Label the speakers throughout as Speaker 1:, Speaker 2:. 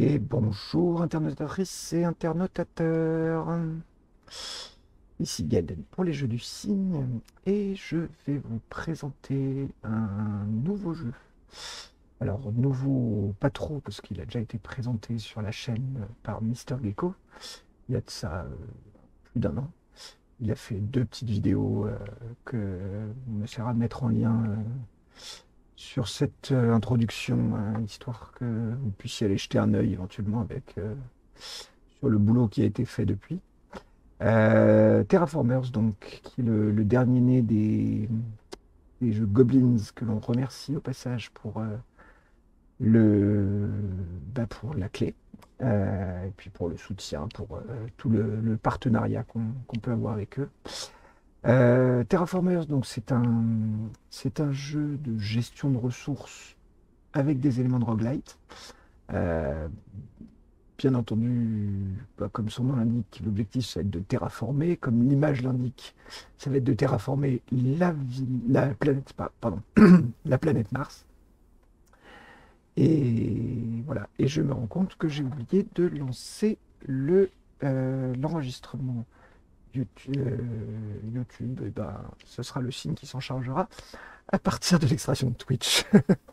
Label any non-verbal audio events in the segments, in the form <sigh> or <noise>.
Speaker 1: Bonjour internautatrices et internautateurs. Ici Gaden pour les jeux du cygne et je vais vous présenter un nouveau jeu. Alors nouveau pas trop parce qu'il a déjà été présenté sur la chaîne par Mister Gecko il y a de ça euh, plus d'un an. Il a fait deux petites vidéos euh, que on essaiera de mettre en lien euh, sur cette introduction, hein, histoire que vous puissiez aller jeter un œil éventuellement avec sur le boulot qui a été fait depuis. Terraformers, donc, qui est le, dernier né des, des jeux Goblins que l'on remercie au passage pour le bah pour la clé euh, et puis pour le soutien, pour euh, tout le, partenariat qu'on peut avoir avec eux. Euh, Terraformers, donc c'est un, c'est un jeu de gestion de ressources avec des éléments de roguelite. bien entendu, bah, comme son nom l'indique, l'objectif ça va être de terraformer, comme l'image l'indique, ça va être de terraformer la <coughs> planète Mars. Et voilà. Et je me rends compte que j'ai oublié de lancer le euh, l'enregistrement YouTube. Euh, YouTube et ben, ce sera le signe qui s'en chargera à partir de l'extraction de Twitch.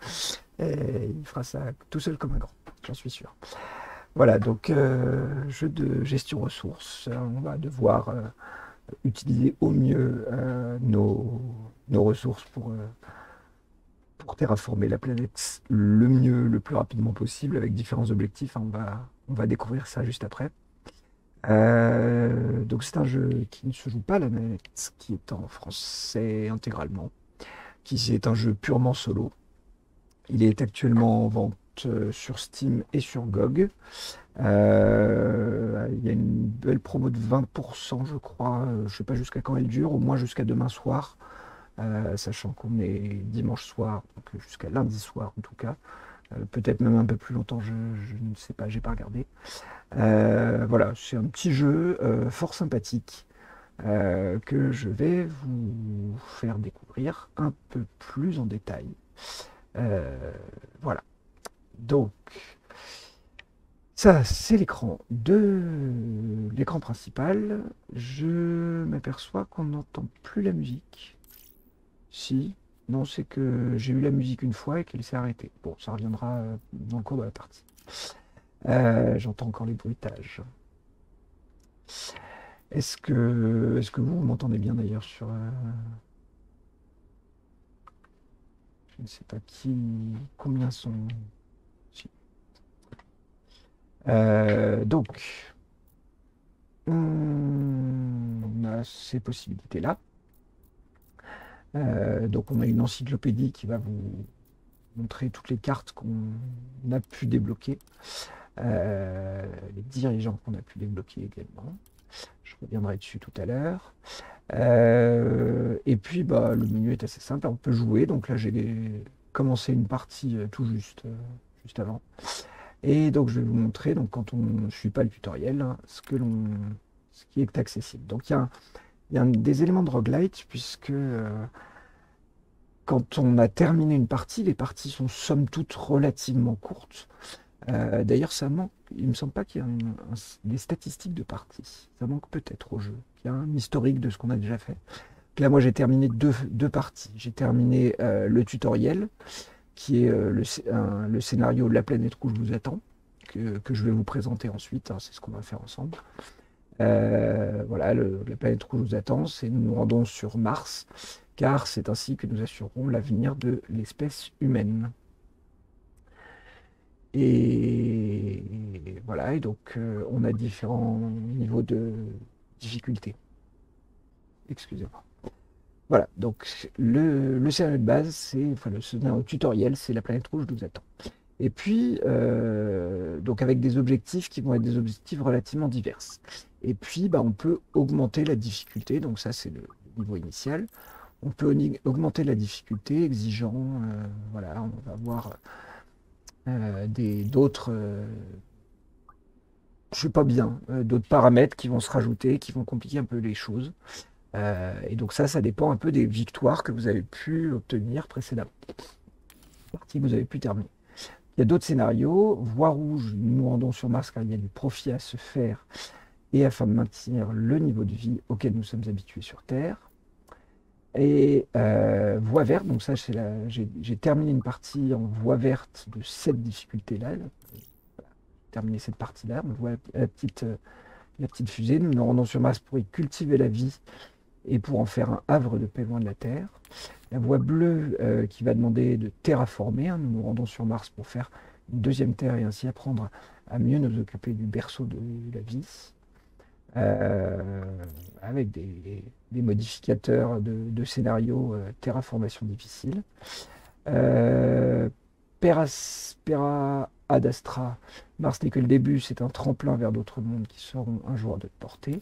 Speaker 1: <laughs> et il fera ça tout seul comme un grand, j'en suis sûr. Voilà, donc euh, jeu de gestion ressources. On va devoir utiliser au mieux nos, ressources pour terraformer la planète le mieux, le plus rapidement possible, avec différents objectifs. Hein, on va découvrir ça juste après. Euh, donc c'est un jeu qui ne se joue pas à la manette, qui est en français intégralement, qui est un jeu purement solo. Il est actuellement en vente euh, sur Steam et sur GOG. Euh, il y a une belle promo de 20%, je crois. Je ne sais pas jusqu'à quand elle dure, au moins jusqu'à demain soir. Sachant qu'on est dimanche soir, donc jusqu'à lundi soir en tout cas. Euh, peut-être même un peu plus longtemps, je, ne sais pas, j'ai pas regardé. Euh, voilà, c'est un petit jeu fort sympathique que je vais vous faire découvrir un peu plus en détail. voilà. Donc, ça, c'est l'écran de l'écran principal. Je m'aperçois qu'on n'entend plus la musique. Si. Non, c'est que j'ai eu la musique une fois et qu'elle s'est arrêtée. Bon, ça reviendra euh, dans le cours de la partie. Euh, j'entends encore les bruitages. Est-ce que, est que vous, m'entendez bien d'ailleurs sur... Euh, je ne sais pas qui... Combien sont... donc, on a ces possibilités-là. Euh, donc on a une encyclopédie qui va vous montrer toutes les cartes qu'on a pu débloquer, euh, les dirigeants qu'on a pu débloquer également. Je reviendrai dessus tout à l'heure. Euh, et puis bah, le menu est assez simple, on peut jouer. Donc là j'ai commencé une partie tout juste, juste avant. Et donc je vais vous montrer, donc quand on ne suit pas le tutoriel, hein, ce, que ce qui est accessible. Donc il y a il y a des éléments de roguelite, puisque euh, quand on a terminé une partie, les parties sont somme toute relativement courtes. Euh, d'ailleurs, ça manque, il ne me semble pas qu'il y a des statistiques de parties. Ça manque peut-être au jeu. Il y a un historique de ce qu'on a déjà fait. Là, moi, j'ai terminé deux, parties. J'ai terminé euh, le tutoriel, qui est le, le, scénario La planète rouge vous attend, que, je vais vous présenter ensuite. Hein, c'est ce qu'on va faire ensemble. Euh, voilà, la planète rouge nous attend, c'est nous nous rendons sur Mars, car c'est ainsi que nous assurerons l'avenir de l'espèce humaine. Et voilà, et donc euh, on a différents niveaux de difficulté. Excusez-moi. Voilà, donc le, scénario de base, c'est, enfin le scénario tutoriel, c'est la planète rouge nous attend. Et puis, euh, donc avec des objectifs qui vont être des objectifs relativement divers. Et puis, bah, on peut augmenter la difficulté. Donc ça, c'est le niveau initial. On peut augmenter la difficulté, exigeant, euh, voilà, on va avoir euh, d'autres, je sais pas bien, d'autres paramètres qui vont se rajouter, qui vont compliquer un peu les choses. et donc ça, ça dépend un peu des victoires que vous avez pu obtenir précédemment, partie que vous avez pu terminer il y a d'autres scénarios. Voie rouge, nous nous rendons sur Mars car il y a du profit à se faire et afin de maintenir le niveau de vie auquel nous sommes habitués sur Terre. Et euh, voie verte, donc ça, j'ai terminé une partie en voie verte de cette difficulté-là. terminé cette partie-là. On voit la petite, euh, la petite fusée. Nous nous rendons sur Mars pour y cultiver la vie et pour en faire un havre de paix loin de la Terre. La voie bleue euh, qui va demander de terraformer. Hein. Nous nous rendons sur Mars pour faire une deuxième Terre et ainsi apprendre à mieux nous occuper du berceau de la vie. Euh, avec des, modificateurs de, scénarios euh, terraformation difficile. Euh, Pera Astra, Mars n'est que le début, c'est un tremplin vers d'autres mondes qui seront un jour de portée.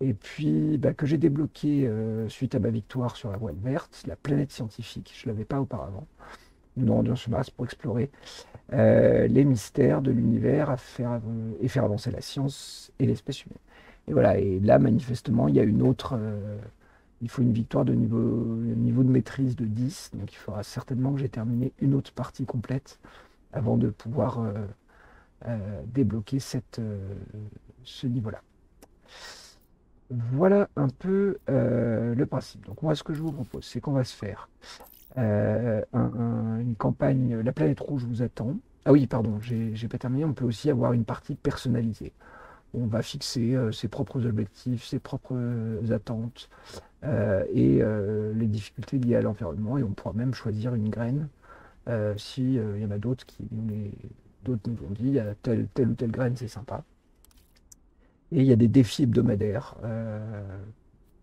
Speaker 1: Et puis, bah, que j'ai débloqué suite à ma victoire sur la voie verte, la planète scientifique, je ne l'avais pas auparavant. Nous nous rendions sur Mars pour explorer les mystères de l'univers et faire avancer la science et l'espèce humaine. Et voilà, et là, manifestement, il y a une autre. Euh, il faut une victoire de niveau, de maîtrise de 10. Donc il faudra certainement que j'ai terminé une autre partie complète avant de pouvoir euh, euh, débloquer ce niveau-là. Voilà un peu le principe. Donc moi, ce que je vous propose, c'est qu'on va se faire une campagne. La planète rouge vous attend. Ah oui, pardon, j'ai pas terminé. On peut aussi avoir une partie personnalisée on va fixer euh, ses propres objectifs, ses propres euh, attentes euh, et les difficultés liées à l'environnement. Et on pourra même choisir une graine s'il y en a d'autres qui d'autres nous ont dit, il y a telle, telle ou telle graine, c'est sympa. Et il y a des défis hebdomadaires.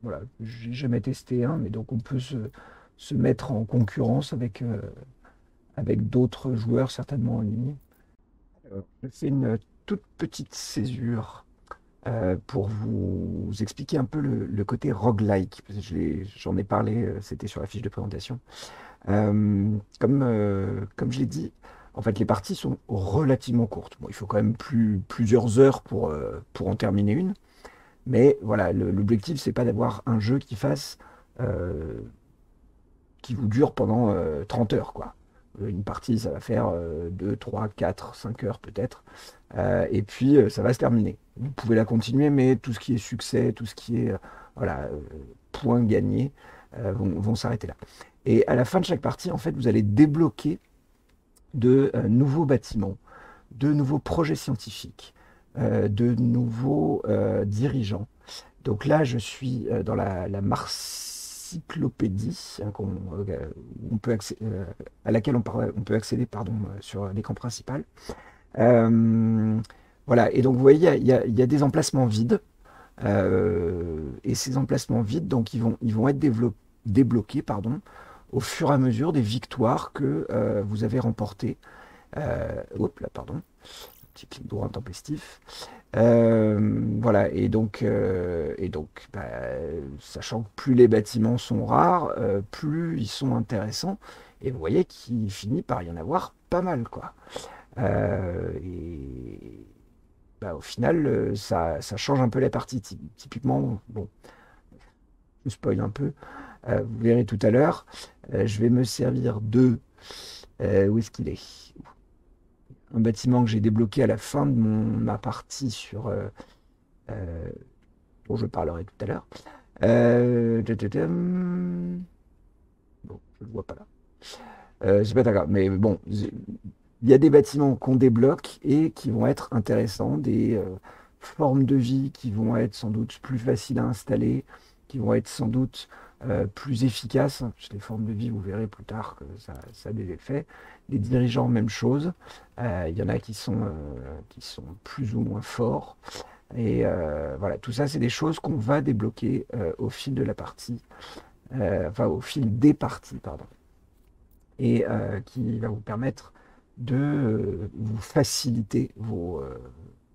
Speaker 1: voilà, j'ai jamais testé un, mais donc on peut se, mettre en concurrence avec, avec d'autres joueurs certainement en ligne. C'est une toute petite césure euh, pour vous expliquer un peu le, côté roguelike. J'en ai, parlé, euh, c'était sur la fiche de présentation. Euh, comme, je l'ai dit, en fait, les parties sont relativement courtes. Il faut quand même plus, plusieurs heures pour, en terminer une. Mais voilà, l'objectif, c'est pas d'avoir un jeu qui fasse. qui vous dure pendant 30 heures. Une partie, ça va faire 2, 3, 4, 5 heures peut-être. Euh, et puis, euh, ça va se terminer. Vous pouvez la continuer, mais tout ce qui est succès, tout ce qui est euh, voilà, points gagnés, vont, s'arrêter là. Et à la fin de chaque partie, en fait, vous allez débloquer de nouveaux bâtiments, de nouveaux projets scientifiques, de nouveaux dirigeants. Donc là, je suis dans la, la Marcyclopédie, on peut à laquelle on, peut accéder pardon, sur l'écran principal. Euh, voilà, et donc vous voyez, il y, a, des emplacements vides. Euh, et ces emplacements vides, donc ils vont, ils vont être débloqués pardon, au fur et à mesure des victoires que euh, vous avez remportées. hop là, pardon, petit clic droit intempestif. Voilà, et donc, donc bah, sachant que plus les bâtiments sont rares, plus ils sont intéressants. Et vous voyez qu'il finit par y en avoir pas mal, quoi. Euh, et bah, au final, euh, ça, change un peu la partie. Typiquement, bon, je spoil un peu, euh, vous verrez tout à l'heure, je vais me servir de... où est-ce qu'il est, Un bâtiment que j'ai débloqué à la fin de mon, ma partie sur... dont je parlerai tout à l'heure. bon, je le vois pas là. c'est pas grave, mais bon, il y a des bâtiments qu'on débloque et qui vont être intéressants, des euh, formes de vie qui vont être sans doute plus faciles à installer, qui vont être sans doute euh, plus efficaces. Les formes de vie, vous verrez plus tard que ça, a des effets. Les dirigeants, même chose. Euh, il y en a qui sont, qui sont plus ou moins forts. Et voilà, tout ça, c'est des choses qu'on va débloquer au fil de la partie, enfin au fil des parties, pardon. Et qui va vous permettre de euh, vous faciliter vos, euh,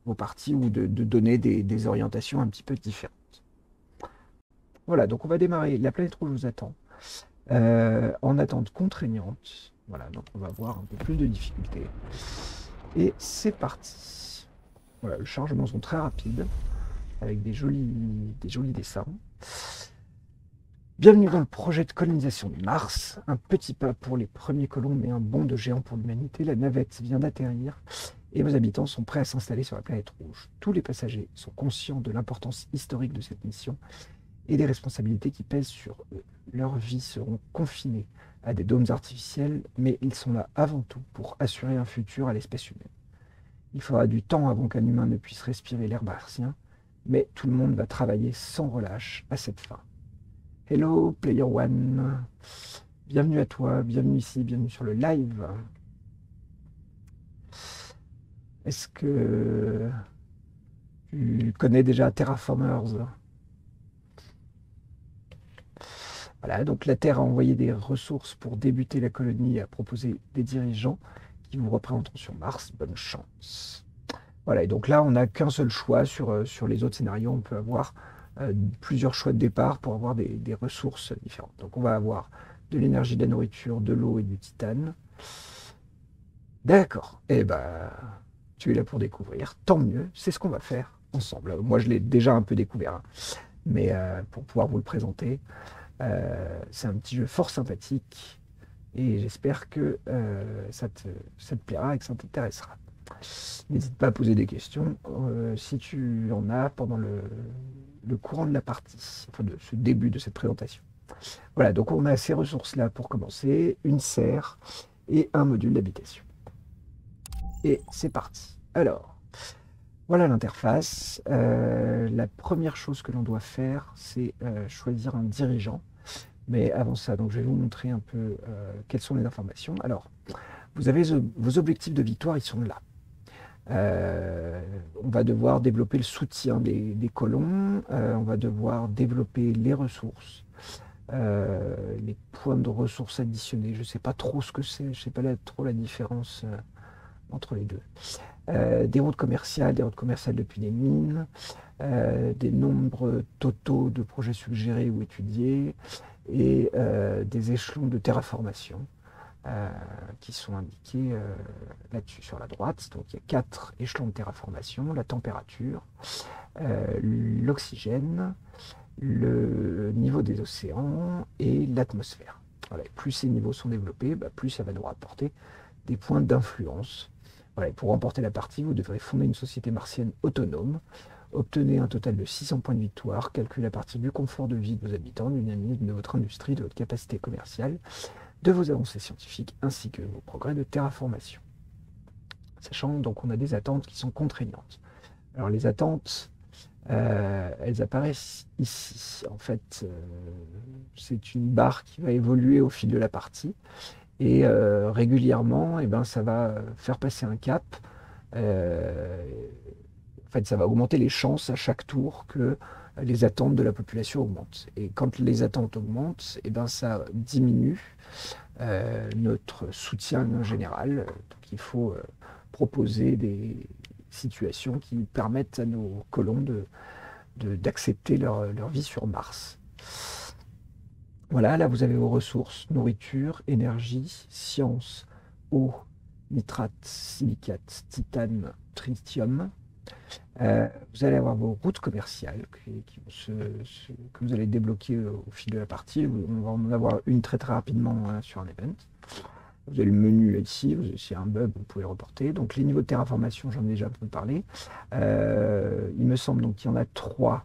Speaker 1: vos parties ou de, donner des, orientations un petit peu différentes. Voilà, donc on va démarrer. La planète rouge vous attend. Euh, en attente contraignante. Voilà, donc on va voir un peu plus de difficultés. Et c'est parti. Voilà, les chargements sont très rapides, avec des jolis, des jolis dessins. Bienvenue dans le projet de colonisation de Mars. Un petit pas pour les premiers colons, mais un bond de géant pour l'humanité. La navette vient d'atterrir et vos habitants sont prêts à s'installer sur la planète rouge. Tous les passagers sont conscients de l'importance historique de cette mission et des responsabilités qui pèsent sur eux. Leurs vies seront confinées à des dômes artificiels, mais ils sont là avant tout pour assurer un futur à l'espèce humaine. Il faudra du temps avant qu'un humain ne puisse respirer l'air martien, mais tout le monde va travailler sans relâche à cette fin. Hello Player One, bienvenue à toi, bienvenue ici, bienvenue sur le live. Est-ce que tu connais déjà Terraformers? Voilà, donc la Terre a envoyé des ressources pour débuter la colonie et a proposé des dirigeants qui vous représenteront sur Mars. Bonne chance. Voilà, et donc là, on n'a qu'un seul choix sur, euh, sur les autres scénarios. On peut avoir euh, plusieurs choix de départ pour avoir des, ressources différentes. Donc on va avoir de l'énergie, de la nourriture, de l'eau et du titane. D'accord. Eh ben, tu es là pour découvrir. Tant mieux. C'est ce qu'on va faire ensemble. Moi, je l'ai déjà un peu découvert, hein. mais euh, pour pouvoir vous le présenter, euh, c'est un petit jeu fort sympathique et j'espère que euh, ça, te, plaira et que ça t'intéressera. N'hésite pas à poser des questions euh, si tu en as pendant le, courant de la partie, enfin de ce début de cette présentation. Voilà, donc on a ces ressources-là pour commencer, une serre et un module d'habitation. Et c'est parti. Alors, voilà l'interface. La première chose que l'on doit faire, c'est choisir un dirigeant. Mais avant ça, donc je vais vous montrer un peu euh, quelles sont les informations. Alors, vous avez vos objectifs de victoire, ils sont là. Euh, on va devoir développer le soutien des, colons, euh, on va devoir développer les ressources, les points de ressources additionnés. Je ne sais pas trop ce que c'est, je ne sais pas trop la différence entre les deux. des routes commerciales, des routes commerciales depuis des mines, des nombres totaux de projets suggérés ou étudiés, et euh, des échelons de terraformation euh, qui sont indiqués euh, là-dessus sur la droite. Donc il y a quatre échelons de terraformation, la température, l'oxygène, le niveau des océans et l'atmosphère. Plus ces niveaux sont développés, bah, plus ça va nous rapporter des points d'influence. Pour remporter la partie, vous devrez fonder une société martienne autonome Obtenez un total de 600 points de victoire, calculé à partir du confort de vie de vos habitants, du dynamisme de votre industrie, de votre capacité commerciale, de vos avancées scientifiques, ainsi que vos progrès de terraformation. Sachant donc qu'on a des attentes qui sont contraignantes. Alors les attentes, euh, elles apparaissent ici. En fait, euh, c'est une barre qui va évoluer au fil de la partie. Et euh, régulièrement, eh ben, ça va faire passer un cap. En fait, ça va augmenter les chances à chaque tour que les attentes de la population augmentent. Et quand les attentes augmentent, eh ben ça diminue euh, notre soutien général. Donc il faut euh, proposer des situations qui permettent à nos colons de, d'accepter leur, leur, vie sur Mars. Voilà, là vous avez vos ressources, nourriture, énergie, science, eau, nitrate, silicate, titane, tritium. Euh, vous allez avoir vos routes commerciales que vous allez débloquer au fil de la partie. On va en avoir une très très rapidement hein, sur un event. Vous avez le menu ici, a un bug, vous pouvez reporter. Donc les niveaux de terraformation, j'en ai déjà un peu parlé. Euh, il me semble donc qu'il y en a trois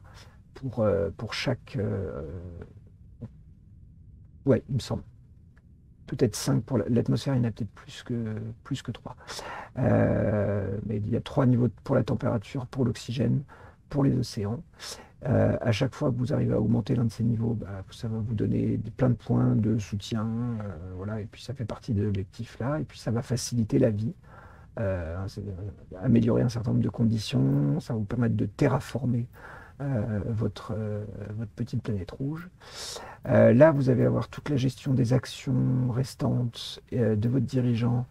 Speaker 1: pour, euh, pour chaque... ouais, il me semble peut-être 5 pour l'atmosphère, il y en a peut-être plus que, plus que 3. Euh, mais il y a 3 niveaux pour la température, pour l'oxygène, pour les océans. Euh, à chaque fois que vous arrivez à augmenter l'un de ces niveaux, bah, ça va vous donner plein de points de soutien. Euh, voilà, et puis ça fait partie de l'objectif là. Et puis ça va faciliter la vie, améliorer un certain nombre de conditions. Ça va vous permettre de terraformer euh, votre, euh, votre petite planète rouge. Euh, là, vous allez avoir toute la gestion des actions restantes de votre dirigeant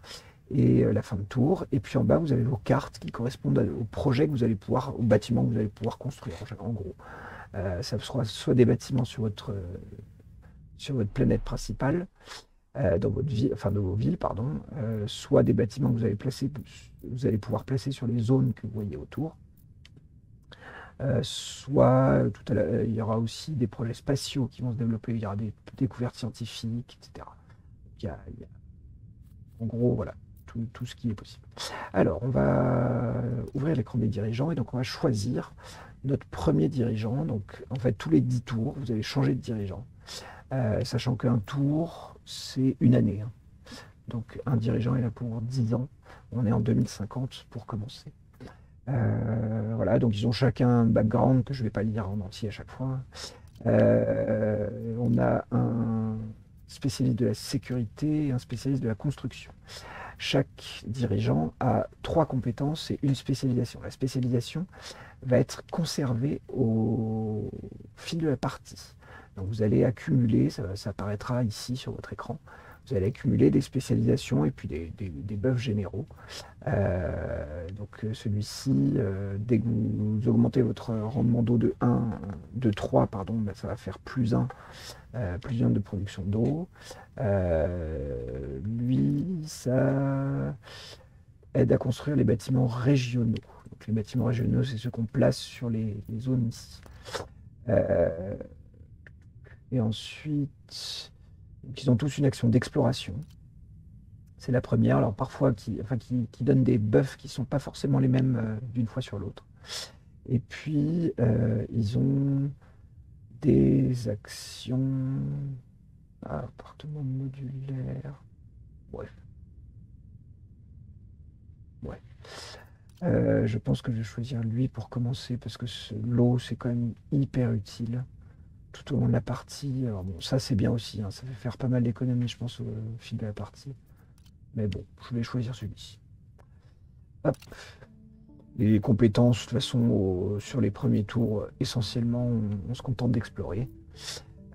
Speaker 1: et la fin de tour. Et puis en bas, vous avez vos cartes qui correspondent au projet que vous allez pouvoir, au bâtiment que vous allez pouvoir construire. En gros, ça sera soit des bâtiments sur votre, sur votre planète principale, dans votre ville, enfin vos villes, pardon, soit des bâtiments que vous allez placer, vous allez pouvoir placer sur les zones que vous voyez autour. Euh, soit tout à l'heure, il y aura aussi des projets spatiaux qui vont se développer, il y aura des découvertes scientifiques, etc. En gros, voilà, tout, ce qui est possible. Alors, on va ouvrir l'écran des dirigeants et donc on va choisir notre premier dirigeant. Donc, en fait, tous les 10 tours, vous allez changer de dirigeant. Euh, sachant qu'un tour, c'est une année. Hein. Donc, un dirigeant est là pour 10 ans. On est en 2050 pour commencer. Euh, voilà, donc ils ont chacun un background que je ne vais pas lire en entier à chaque fois. Euh, on a un spécialiste de la sécurité et un spécialiste de la construction. Chaque dirigeant a trois compétences et une spécialisation. La spécialisation va être conservée au fil de la partie. Donc vous allez accumuler, ça, apparaîtra ici sur votre écran, vous allez accumuler des spécialisations et puis des, des, buffs généraux. Euh, donc celui-ci, euh, dès que vous augmentez votre rendement d'eau de 1, de 3, pardon, ben, ça va faire plus 1, euh, plus 1 de production d'eau. lui, ça aide à construire les bâtiments régionaux. Donc les bâtiments régionaux, c'est ceux qu'on place sur les, les zones ici. Et ensuite, ils ont tous une action d'exploration. C'est la première, alors parfois qui, enfin, qui, donne des buffs qui ne sont pas forcément les mêmes euh, d'une fois sur l'autre. Et puis, euh, ils ont des actions. appartement modulaire. Ouais. Ouais. Euh, je pense que je vais choisir lui pour commencer parce que l'eau, c'est quand même hyper utile tout au long de la partie. Alors bon, ça c'est bien aussi, hein. ça fait faire pas mal d'économies, je pense, au fil de la partie. Mais bon, je vais choisir celui-ci. Les compétences, de toute façon, sur les premiers tours, essentiellement, on, se contente d'explorer.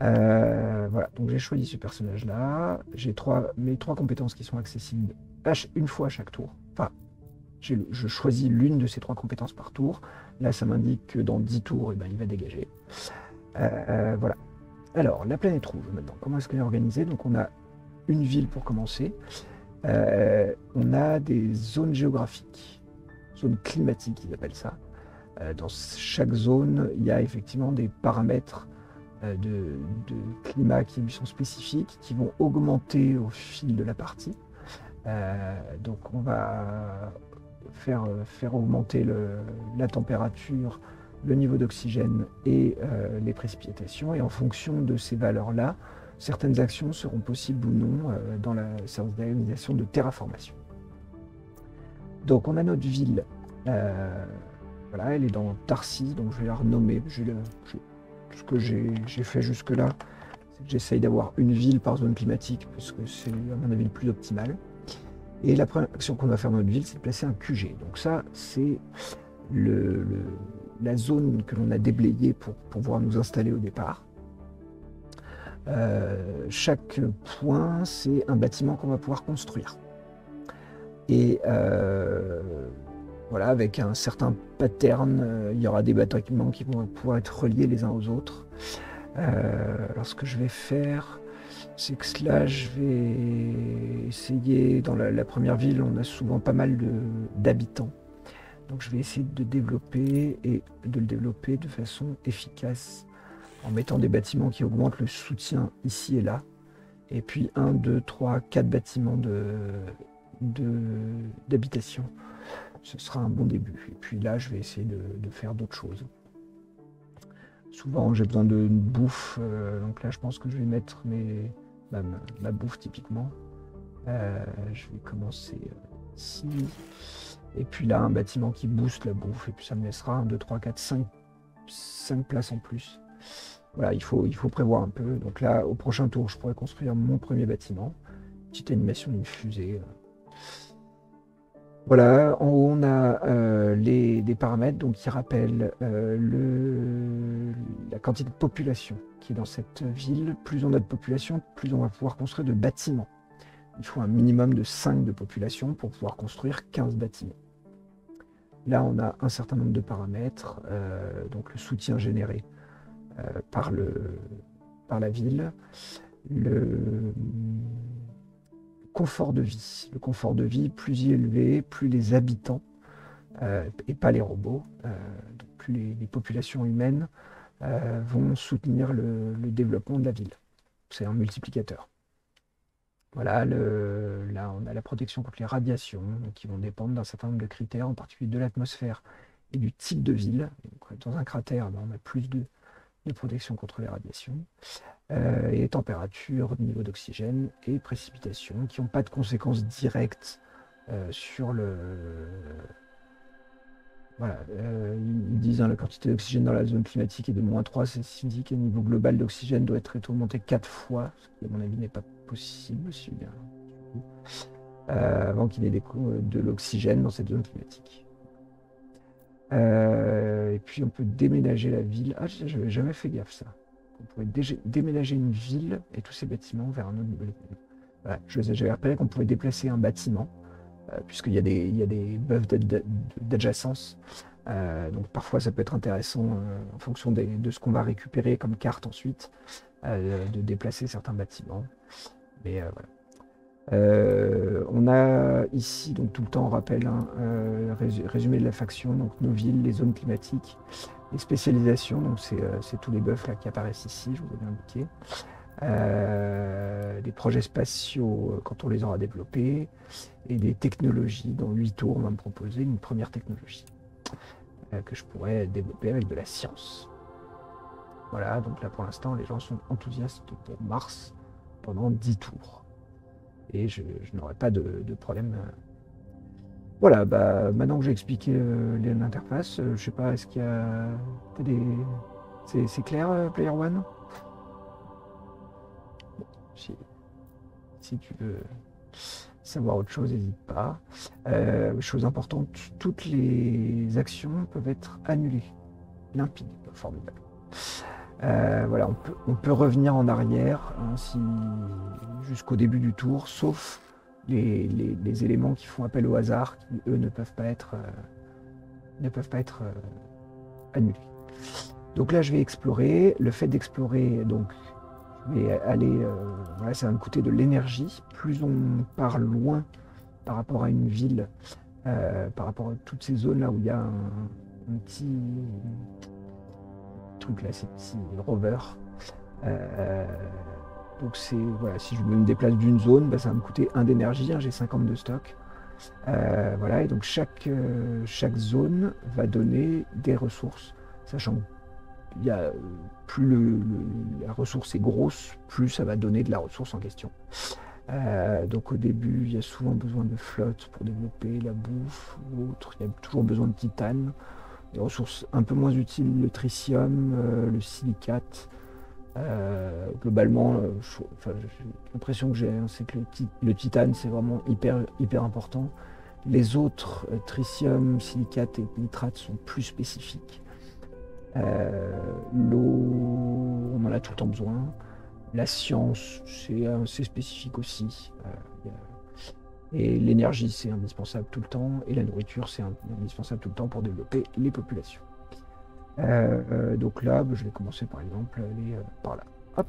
Speaker 1: Euh, voilà, donc j'ai choisi ce personnage-là. J'ai trois, mes trois compétences qui sont accessibles une fois à chaque tour. Enfin, je choisis l'une de ces trois compétences par tour. Là, ça m'indique que dans 10 tours, eh ben, il va dégager. Euh, voilà. Alors, la planète rouge maintenant, comment est-ce qu'elle est organisée? Donc, on a une ville pour commencer. Euh, on a des zones géographiques, zones climatiques, ils appellent ça. Euh, dans chaque zone, il y a effectivement des paramètres de, climat qui lui sont spécifiques, qui vont augmenter au fil de la partie. donc, on va faire augmenter la température le niveau d'oxygène et euh, les précipitations. Et en fonction de ces valeurs-là, certaines actions seront possibles ou non euh, dans la séance d'organisation de terraformation. Donc on a notre ville, euh, voilà, elle est dans Tarsis, donc je vais la renommer. Je, ce que j'ai fait jusque-là, c'est que j'essaye d'avoir une ville par zone climatique, parce que c'est à mon avis le plus optimal. Et la première action qu'on va faire dans notre ville, c'est de placer un QG. Donc ça, c'est le, la zone que l'on a déblayée pour pouvoir nous installer au départ. Euh, chaque point, c'est un bâtiment qu'on va pouvoir construire. Et euh, voilà, avec un certain pattern, euh, il y aura des bâtiments qui vont pouvoir être reliés les uns aux autres. alors ce que je vais faire, c'est que là, je vais essayer, dans la première ville, on a souvent pas mal d'habitants. Donc je vais essayer de développer et de le développer de façon efficace en mettant des bâtiments qui augmentent le soutien ici et là. Et puis 1, 2, 3, 4 bâtiments d'habitation. De, Ce sera un bon début. Et puis là, je vais essayer de, faire d'autres choses. Souvent, j'ai besoin de bouffe. Euh, donc là, je pense que je vais mettre mes, ma, bouffe typiquement. Euh, je vais commencer euh, ici. Et puis là, un bâtiment qui booste la bouffe. Et puis ça me laissera 1, 2, 3, 4, 5, 5 places en plus. Voilà, il faut, il faut prévoir un peu. Donc là, au prochain tour, je pourrais construire mon premier bâtiment. Petite animation d'une fusée. Voilà, en haut, on a euh, les, des paramètres donc, qui rappellent euh, la quantité de population qui est dans cette ville. Plus on a de population, plus on va pouvoir construire de bâtiments il faut un minimum de 5 de population pour pouvoir construire 15 bâtiments. Là, on a un certain nombre de paramètres, euh, donc le soutien généré euh, par, la ville, le confort de vie. Le confort de vie, plus il élevé, plus les habitants, euh, et pas les robots, plus les, populations humaines vont soutenir le, développement de la ville. C'est un multiplicateur. Voilà, là on a la protection contre les radiations, qui vont dépendre d'un certain nombre de critères, en particulier de l'atmosphère et du type de ville. dans un cratère, ben, on a plus de, protection contre les radiations, euh, et température, niveau d'oxygène et précipitations, qui n'ont pas de conséquences directes euh, sur le... Voilà, euh, ils disent hein, la quantité d'oxygène dans la zone climatique est de moins 3, c'est signifie que le niveau global d'oxygène doit être augmenté 4 fois, ce qui à mon avis n'est pas possible aussi bien, avant qu'il ait de l'oxygène dans cette zone climatique. Euh, et puis on peut déménager la ville. Ah, je n'avais jamais fait gaffe ça. On pourrait déménager une ville et tous ces bâtiments vers un autre niveau. Voilà. J'avais repéré qu'on pouvait déplacer un bâtiment, euh, puisqu'il y a des, des buffs d'adjacence. Euh, donc parfois ça peut être intéressant en fonction de ce qu'on va récupérer comme carte ensuite, de déplacer certains bâtiments. Mais voilà. Euh, on a ici, donc tout le temps, on rappelle, hein, euh, résumé de la faction, donc nos villes, les zones climatiques, les spécialisations, donc c'est euh, tous les buffs là qui apparaissent ici, je vous ai indiqué. Des projets spatiaux quand on les aura développés, et des technologies. Dans 8 tours, on va me proposer une première technologie que je pourrais développer avec de la science. Voilà, donc là pour l'instant, les gens sont enthousiastes pour Mars pendant 10 tours et je, n'aurai pas de, problème. Voilà, bah, maintenant que j'ai expliqué euh, l'interface, euh, je sais pas, est-ce qu'il y a des... C'est clair, euh, Player One? Si, tu veux savoir autre chose, n'hésite pas. chose importante, toutes les actions peuvent être annulées. Limpide, formidable. Euh, voilà, on peut, revenir en arrière hein, jusqu'au début du tour, sauf les, éléments qui font appel au hasard, qui eux ne peuvent pas être, euh, ne peuvent pas être euh, annulés. Donc là, je vais explorer. Le fait d'explorer, donc, je vais aller, voilà, ça va me coûter de l'énergie. Plus on part loin par rapport à une ville, par rapport à toutes ces zones là où il y a un petit trucs là, ces petits rovers. Euh, donc c'est voilà, si je me déplace d'une zone, bah, ça va me coûter un d'énergie, hein, j'ai 50 de stock. Euh, voilà, et donc chaque, euh, chaque zone va donner des ressources, sachant a plus la ressource est grosse, plus ça va donner de la ressource en question. donc au début, il y a souvent besoin de flotte pour développer la bouffe ou autre. Il y a toujours besoin de titane des ressources un peu moins utiles, le tritium, euh, le silicate. Euh, globalement, euh, l'impression que j'ai, c'est que le, titane, c'est vraiment hyper, hyper important. Les autres, tritium, silicate et nitrate, sont plus spécifiques. L'eau, on en a tout le temps besoin. La science, c'est assez spécifique aussi. Et l'énergie, c'est indispensable tout le temps, et la nourriture, c'est indispensable tout le temps pour développer les populations. Euh, euh, donc là, je vais commencer par exemple euh, par là. Hop.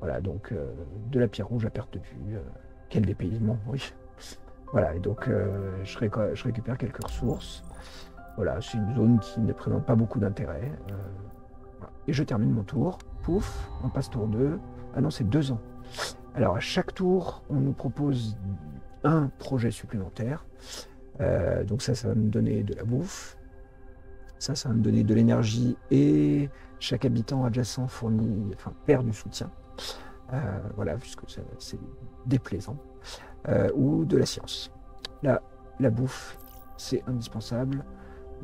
Speaker 1: Voilà, donc de la pierre rouge à perte de vue. quel dépaysement, oui. Voilà, et donc je, récupère quelques ressources. Voilà, c'est une zone qui ne présente pas beaucoup d'intérêt. Et je termine mon tour. Pouf, on passe tour 2. Ah non, c'est deux ans. Alors à chaque tour, on nous propose un projet supplémentaire. Euh, donc ça, ça va me donner de la bouffe. Ça, ça va me donner de l'énergie et chaque habitant adjacent fournit, enfin, perd du soutien. Euh, voilà, puisque c'est déplaisant. Euh, ou de la science. Là, la bouffe, c'est indispensable.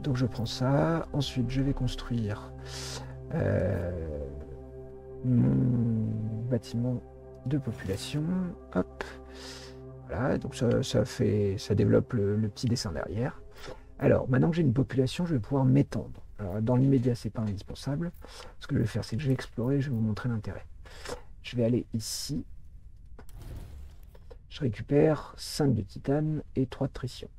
Speaker 1: Donc je prends ça. Ensuite, je vais construire mon bâtiment de population. Hop. Voilà, donc ça, fait, ça développe le, petit dessin derrière. Alors, maintenant que j'ai une population, je vais pouvoir m'étendre. Dans l'immédiat, c'est pas indispensable. Ce que je vais faire, c'est que je vais explorer, je vais vous montrer l'intérêt. Je vais aller ici. Je récupère 5 de titane et 3 de tritium.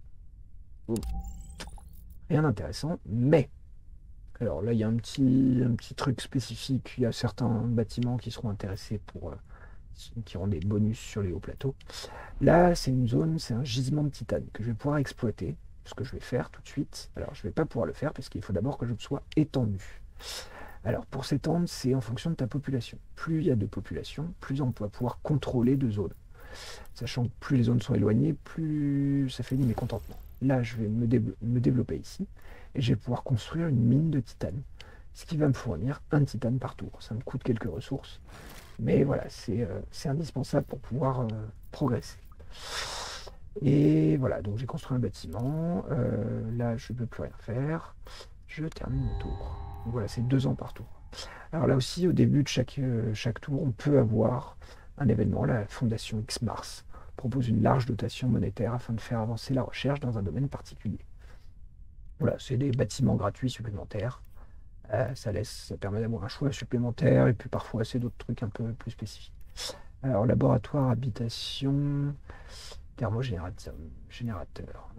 Speaker 1: Rien d'intéressant, mais alors là, il y a un petit, un petit truc spécifique. Il y a certains bâtiments qui seront intéressés pour, euh, qui auront des bonus sur les hauts plateaux. Là, c'est une zone, c'est un gisement de titane que je vais pouvoir exploiter. ce que je vais faire tout de suite. Alors, je ne vais pas pouvoir le faire parce qu'il faut d'abord que je sois étendu. Alors, pour s'étendre, c'est en fonction de ta population. Plus il y a de population, plus on va pouvoir contrôler de zones. Sachant que plus les zones sont éloignées, plus ça fait du mécontentement. Là, je vais me, développer ici et je vais pouvoir construire une mine de titane. Ce qui va me fournir un titane par tour. Ça me coûte quelques ressources. Mais voilà, c'est euh, indispensable pour pouvoir euh, progresser. Et voilà, donc j'ai construit un bâtiment. Euh, là, je ne peux plus rien faire. Je termine mon tour. Voilà, c'est deux ans par tour. Alors là aussi, au début de chaque, chaque tour, on peut avoir un événement. La Fondation X-Mars propose une large dotation monétaire afin de faire avancer la recherche dans un domaine particulier. Voilà, c'est des bâtiments gratuits supplémentaires. Euh, ça laisse, ça permet d'avoir un choix supplémentaire et puis parfois c'est d'autres trucs un peu plus spécifiques. Alors laboratoire, habitation, thermogénérateur, générateur,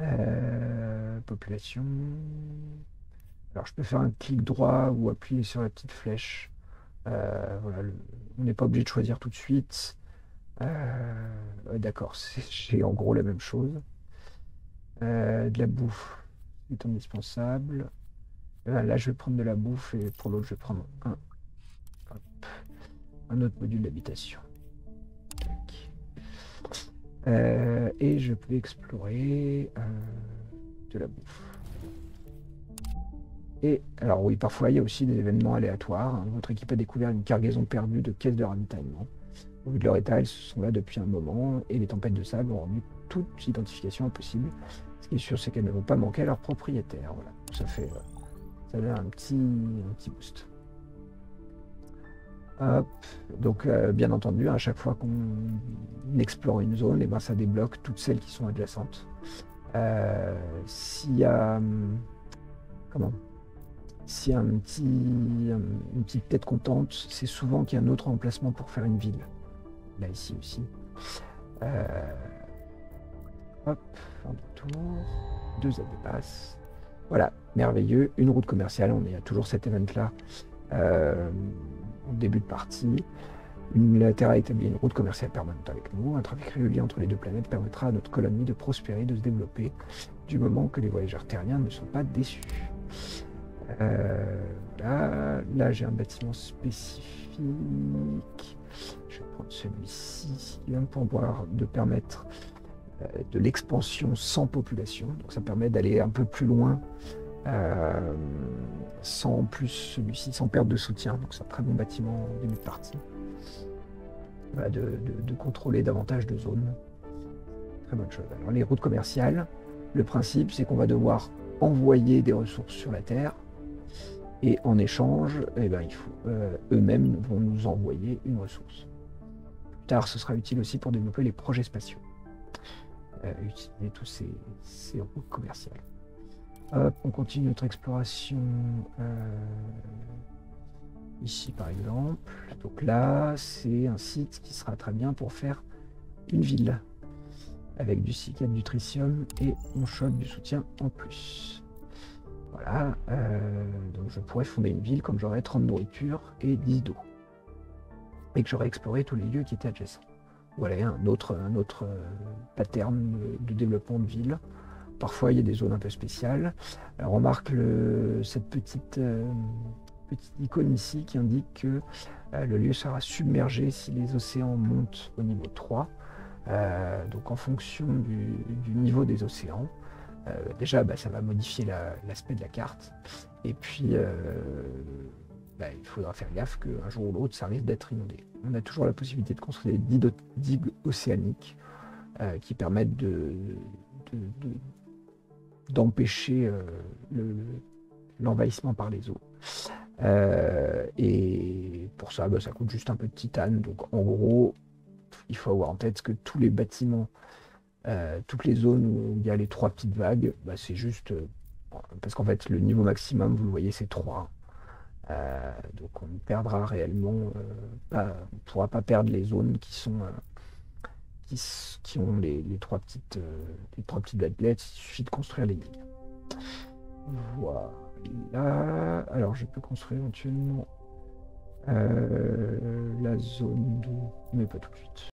Speaker 1: euh, population. Alors je peux faire un clic droit ou appuyer sur la petite flèche. Euh, on n'est pas obligé de choisir tout de suite. D'accord, <laughs> j'ai en gros la même chose. de la bouffe est indispensable. Euh, là, je vais prendre de la bouffe et pour l'autre, je vais prendre un, un autre module d'habitation. Euh, et je peux explorer euh, de la bouffe. Et alors oui, parfois il y a aussi des événements aléatoires. Votre équipe a découvert une cargaison perdue de caisses de ravitaillement. Au vu de leur état, elles sont là depuis un moment et les tempêtes de sable ont rendu toute identification impossible. Ce qui est sûr, c'est qu'elles ne vont pas manquer à leurs propriétaires. Voilà, ça fait ça donne un petit, un petit boost. Hop. Donc, euh, bien entendu, à chaque fois qu'on explore une zone, et eh ben, ça débloque toutes celles qui sont adjacentes. Euh, s'il y a. Hum, comment? S'il un petit, une petite tête contente, c'est souvent qu'il y a un autre emplacement pour faire une ville. Là, ici aussi. Euh, hop, un tour. Deux à passe. Voilà, merveilleux. Une route commerciale, on est toujours cet euh, au début de partie. la Terre a établi une route commerciale permanente avec nous. Un trafic régulier entre les deux planètes permettra à notre colonie de prospérer, de se développer, du moment que les voyageurs terriens ne sont pas déçus. Euh, là, là j'ai un bâtiment spécifique. Celui-ci pour pouvoir de permettre euh, de l'expansion sans population. Donc ça permet d'aller un peu plus loin euh, sans plus celui-ci, sans perdre de soutien. Donc c'est un très bon bâtiment en début de partie. de, contrôler davantage de zones. Très bonne chose. Alors les routes commerciales, le principe c'est qu'on va devoir envoyer des ressources sur la Terre. Et en échange, eh ben, euh, eux-mêmes vont nous envoyer une ressource. Tard, ce sera utile aussi pour développer les projets spatiaux. Euh, utiliser tous ces, routes commerciales. on continue notre exploration euh, ici par exemple. Donc là, c'est un site qui sera très bien pour faire une ville avec du cyclate du tritium et on chope du soutien en plus. Voilà, euh, donc je pourrais fonder une ville comme j'aurais 30 nourriture et 10 d'eau. Et que j'aurais exploré tous les lieux qui étaient adjacents voilà, un autre, un autre euh, pattern de développement de ville. Parfois, il y a des zones un peu spéciales. Alors, on remarque cette petite, euh, petite icône ici qui indique que euh, le lieu sera submergé si les océans montent au niveau 3. donc, en fonction du, niveau des océans, déjà, bah, ça va modifier l'aspect de la carte. Et puis, bah, il faudra faire gaffe qu'un jour ou l'autre, ça risque d'être inondé. On a toujours la possibilité de construire des digues océaniques euh, qui permettent d'empêcher euh, l'envahissement par les eaux. Euh, et pour ça, bah, ça coûte juste un peu de titane. Donc en gros, il faut avoir en tête que tous les bâtiments, toutes les zones où il y a les trois petites vagues, bah, c'est juste... parce qu'en fait, le niveau maximum, vous le voyez, c'est 3. Euh, donc on perdra réellement, euh, on ne pourra pas perdre les zones qui sont euh, qui, ont les, trois petites les trois petites athlètes, il suffit de construire les lignes. Voilà. Alors je peux construire éventuellement la zone mais pas tout de suite.